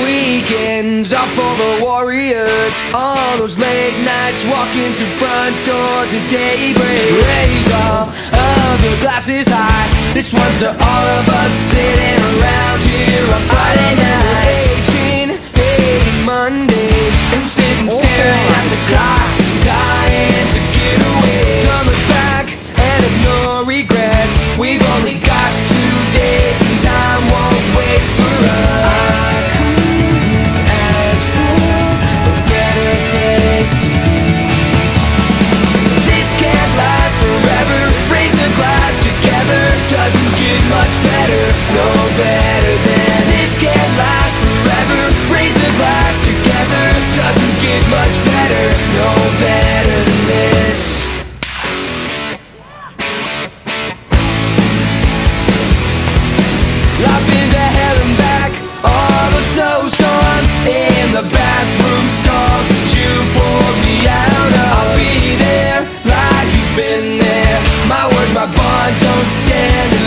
Weekends are for the warriors. All those late nights walking through front doors at daybreak. Raise up, of your glasses high. This one's to all of us sitting around here. I don't stand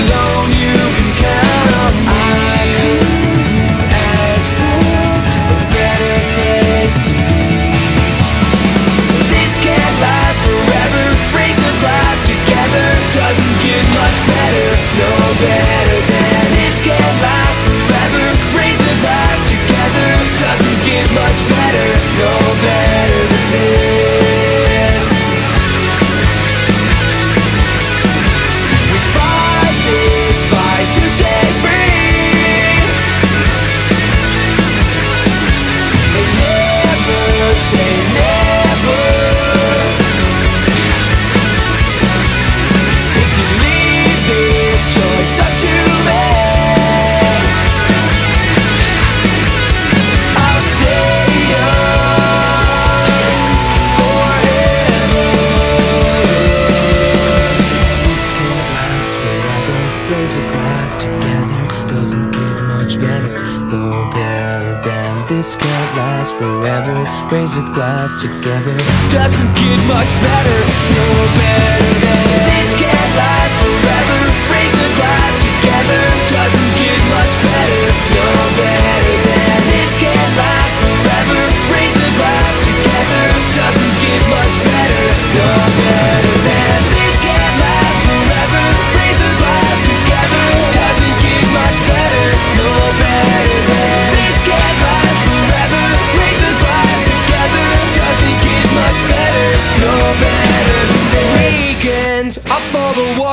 us together doesn't get much better No better than this can't last forever. Raise a glass together Doesn't get much better No better than this can't last forever. Raise a glass together Doesn't get much better No better than this can't last forever. Raise a glass together Doesn't get much better No better than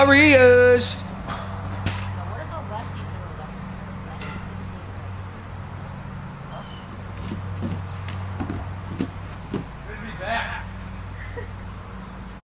glory